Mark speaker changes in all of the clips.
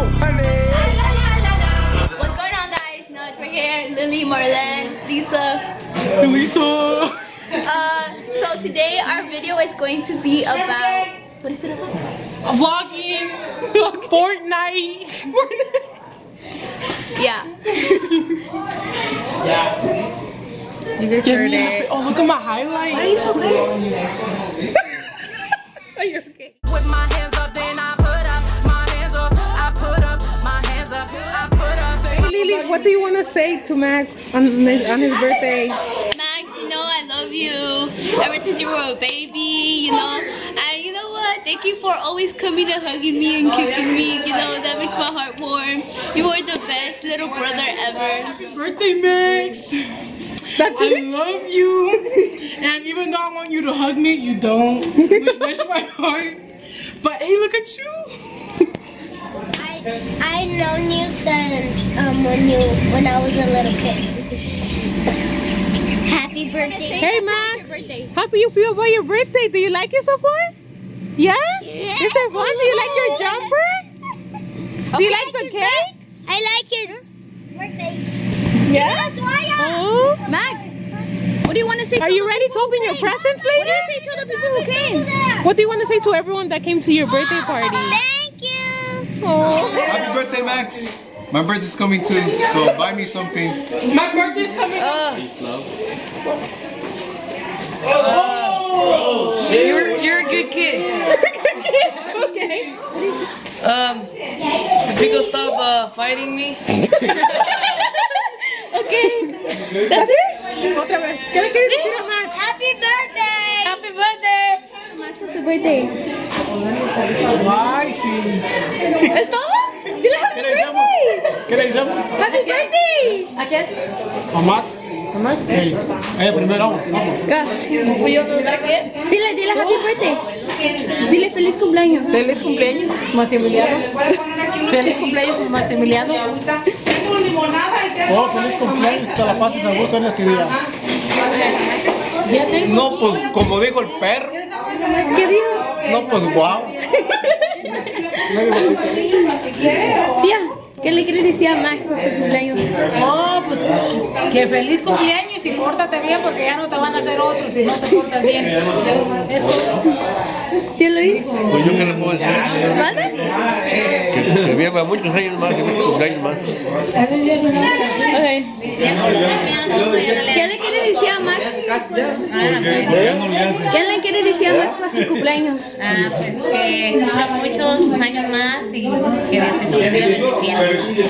Speaker 1: What's going on, guys? You know, it's right here. Lily, Marlene, Lisa.
Speaker 2: Lisa.
Speaker 1: Uh, so today our video is going to be about. What is it about?
Speaker 2: Vlogging. Fortnite. Fortnite.
Speaker 1: Yeah. Yeah.
Speaker 3: You guys
Speaker 2: Give
Speaker 3: heard
Speaker 2: me
Speaker 3: it.
Speaker 2: a- oh, look at my highlight.
Speaker 1: Why are you so good?
Speaker 2: What do you want to say to Max on his, on his birthday?
Speaker 1: Max, you know I love you ever since you were a baby, you know. And you know what? Thank you for always coming and hugging me and kissing me. You know, that makes my heart warm. You are the best little brother ever.
Speaker 2: Birthday, Max.
Speaker 4: That's
Speaker 2: I
Speaker 4: it?
Speaker 2: love you. And even though I want you to hug me, you don't. Which breaks my heart. But hey, look at you.
Speaker 5: I I known you since um when you when I was a little kid. Happy birthday.
Speaker 4: Hey, Max. How do you feel about your birthday? Do you like it so far? Yeah? Is it fun? Do you like your jumper? Do you like the cake?
Speaker 5: I like his birthday.
Speaker 1: Yeah?
Speaker 4: Oh.
Speaker 1: Max, what do you want to say?
Speaker 4: Are
Speaker 1: to
Speaker 4: you
Speaker 1: the
Speaker 4: ready to open your
Speaker 1: came?
Speaker 4: presents,
Speaker 1: What do
Speaker 4: lady?
Speaker 1: you say to the people who came?
Speaker 4: What do you want to say to everyone that came to your birthday party?
Speaker 5: Thank you.
Speaker 4: Oh.
Speaker 6: Happy birthday, Max. My birthday's coming too, so buy me something.
Speaker 2: My birthday's coming up.
Speaker 3: You're, you're a good kid.
Speaker 4: okay.
Speaker 3: Um, if you could stop uh, fighting me.
Speaker 4: Okay. That's it? Otra vez. ¿Qué le quieres decir a Max?
Speaker 5: Happy birthday.
Speaker 3: Happy birthday.
Speaker 1: Max es su birthday.
Speaker 2: Ay, sí.
Speaker 1: ¿Es todo? Dile happy birthday.
Speaker 2: ¿Qué le decimos?
Speaker 1: Happy birthday.
Speaker 3: ¿A quién?
Speaker 2: A Max.
Speaker 3: ¿A Max?
Speaker 2: Hey, ella primero, vamos.
Speaker 1: Go.
Speaker 3: ¿Yo no qué?
Speaker 1: Dile, dile happy birthday. Dile feliz cumpleaños.
Speaker 3: Feliz cumpleaños, Maximiliano. Feliz cumpleaños, Maximiliano.
Speaker 2: Oh, feliz cumpleaños, te la pases a gusto en este día.
Speaker 6: No, pues como dijo el perro.
Speaker 1: ¿Qué dijo?
Speaker 6: No, pues guau.
Speaker 1: Tía, ¿qué le quieres decir a Max por su cumpleaños?
Speaker 7: Oh, pues que feliz cumpleaños y pórtate bien porque ya no te van a hacer otros si no te portas bien. Todo.
Speaker 1: ¿Tía Luis?
Speaker 8: Pues yo que le puedo decir
Speaker 1: ¿Manda?
Speaker 8: que, que viva muchos años más, que muchos cumpleaños más.
Speaker 1: Ok. ¿Qué le quieres decir a Max? ¿Qué le quieres decir a Max por su cumpleaños?
Speaker 9: Ah, pues que cumpla muchos años más y que Diosito me siga bendiciendo.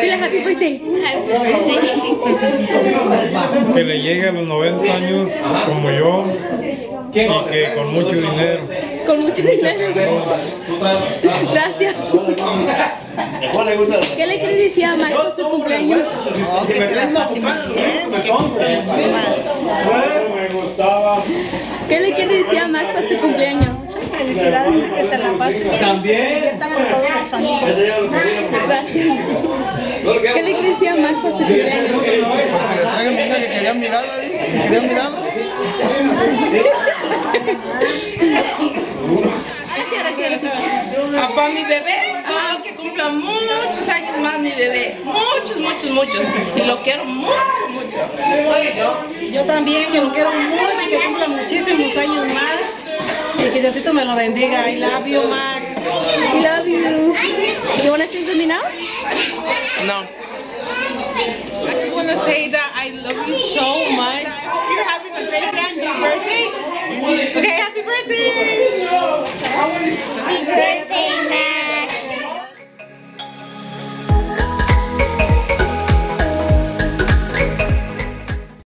Speaker 1: Dile happy birthday.
Speaker 10: que le llegue a los 90 años como yo y que con mucho dinero.
Speaker 1: Con mucho dinero. Gracias. ¿Qué le quieres decir a Max su cumpleaños?
Speaker 3: Que se la pase muy bien, que cumpla mucho más.
Speaker 1: ¿Qué le quieres decir a Max por su cumpleaños?
Speaker 9: Muchas felicidades y que se la pase bien, que se divierta con todos sus amigos.
Speaker 1: Gracias. ¿Qué le quieres decir a Max por su cumpleaños?
Speaker 6: Pues que le traigan venga que querían mirarla, dice, que querían mirarla.
Speaker 3: Para mi bebé, ah, que cumpla muchos años más mi bebé. Muchos, muchos, muchos. Y lo quiero mucho, mucho.
Speaker 7: Yo también que lo quiero mucho, que cumpla muchísimos años más y que Diosito me lo bendiga. I love you, Max.
Speaker 1: I love you. You want to say something now?
Speaker 3: No.
Speaker 2: I just want to say that I love you so much. You're having a great day on your birthday,